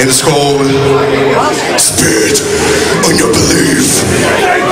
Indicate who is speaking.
Speaker 1: and it's called spit on Your Belief.